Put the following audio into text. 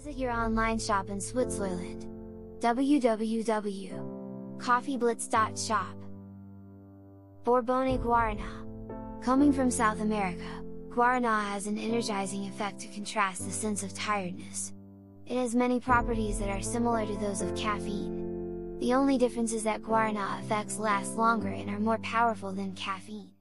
Visit your online shop in Switzerland. www.kafiblitz.shop Borbone Guarana Coming from South America, Guarana has an energizing effect to contrast the sense of tiredness. It has many properties that are similar to those of caffeine. The only difference is that Guarana effects last longer and are more powerful than caffeine.